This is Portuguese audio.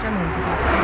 diamante, tá?